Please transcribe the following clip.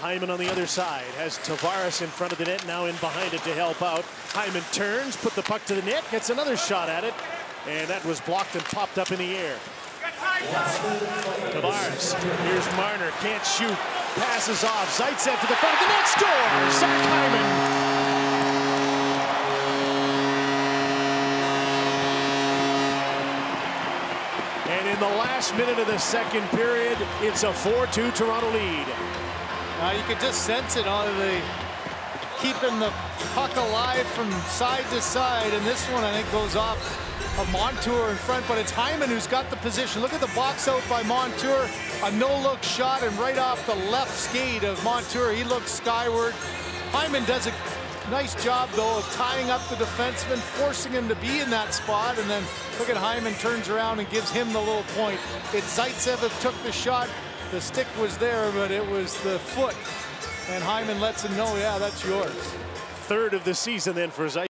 Hyman on the other side has Tavares in front of the net, now in behind it to help out. Hyman turns, put the puck to the net, gets another shot at it, and that was blocked and popped up in the air. Tavares, here's Marner, can't shoot, passes off, Zaitsev to the front of the net, scores! Zach Hyman. And in the last minute of the second period, it's a 4-2 Toronto lead. Now you can just sense it on the keeping the puck alive from side to side. And this one, I think, goes off of Montour in front, but it's Hyman who's got the position. Look at the box out by Montour. A no-look shot and right off the left skate of Montour. He looks skyward. Hyman does a nice job, though, of tying up the defenseman, forcing him to be in that spot. And then look at Hyman turns around and gives him the little point. It's Zaitsev took the shot. The stick was there, but it was the foot. And Hyman lets him know, yeah, that's yours. Third of the season then for Zaitsev.